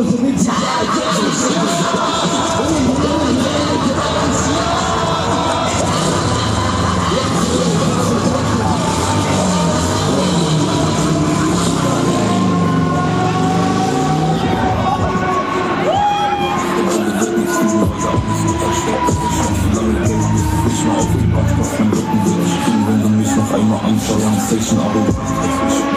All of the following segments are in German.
Name für mich sei Jesus. Ich mal aufgepasst, was mein Rücken wird. Ich bin, wenn du mich noch einmal anfeuern, zwischen Arroganz.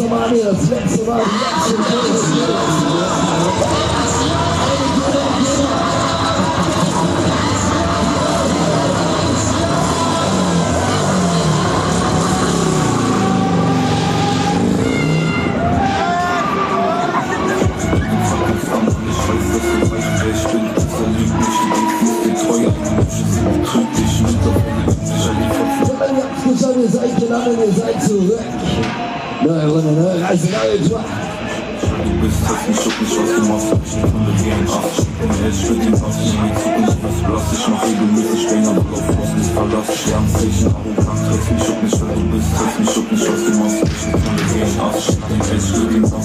An hier. Das letzte Mal. Die letzte Mal. Ihr seid gelandet, ihr seid zurück. Du bist das nicht schupp, nicht was du machst, hab ich Kunde wie ein. Und jetzt für den Pass, ich mein Zukunft, was blass, ich mach regelmäßig Stänger, aber auf was nicht verlass, ich lerne Zeichen, arrogant, triff mich schupp, weil du bist, triff mich schupp, nicht was du machst, hab ich Kunde wie ein. Und jetzt für den Pass,